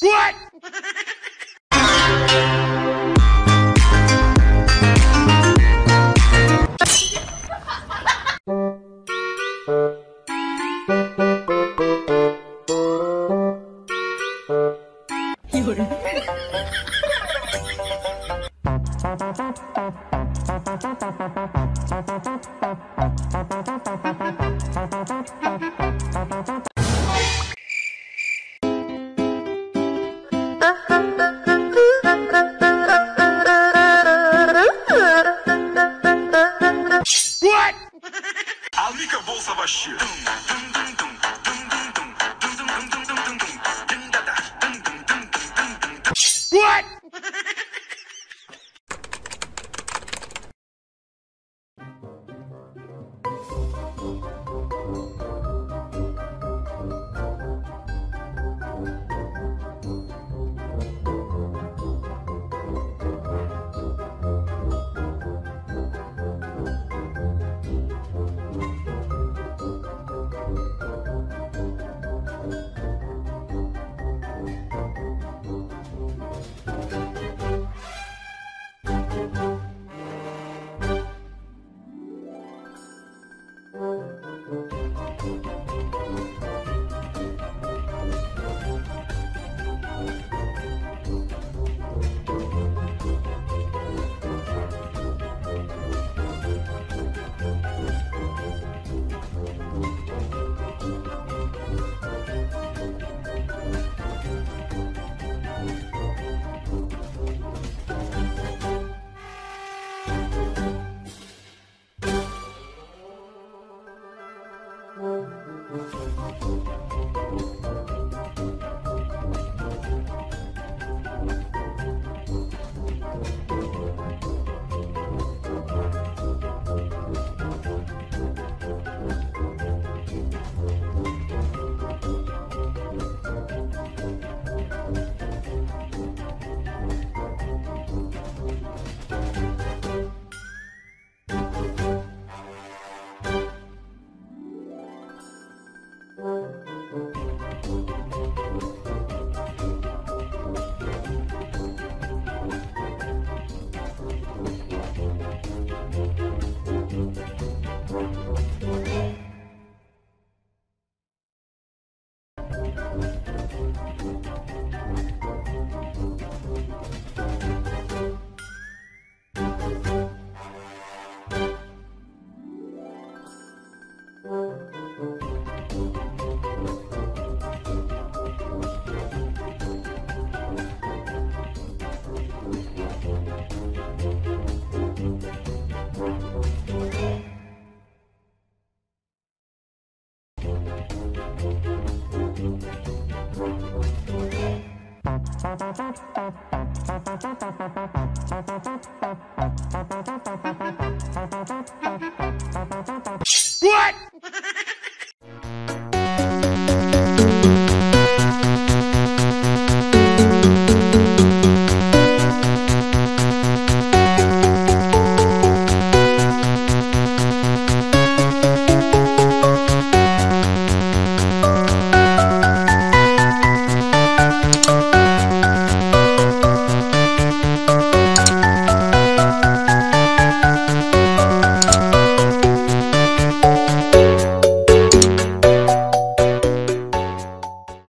What? 有人。Música What?